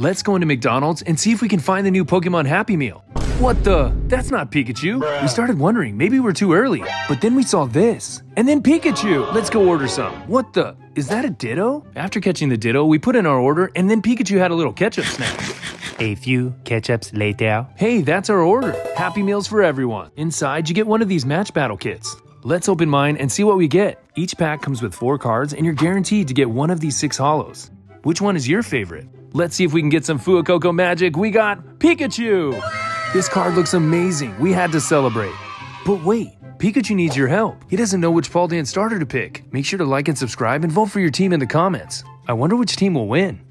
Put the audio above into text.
Let's go into McDonald's and see if we can find the new Pokemon Happy Meal. What the? That's not Pikachu. We started wondering, maybe we're too early. But then we saw this. And then Pikachu. Let's go order some. What the? Is that a Ditto? After catching the Ditto, we put in our order and then Pikachu had a little ketchup snack. A few ketchups later. Hey, that's our order. Happy Meals for everyone. Inside, you get one of these match battle kits. Let's open mine and see what we get. Each pack comes with four cards, and you're guaranteed to get one of these six holos. Which one is your favorite? Let's see if we can get some Fuecoco magic. We got Pikachu! This card looks amazing. We had to celebrate. But wait, Pikachu needs your help. He doesn't know which Paldean starter to pick. Make sure to like and subscribe and vote for your team in the comments. I wonder which team will win.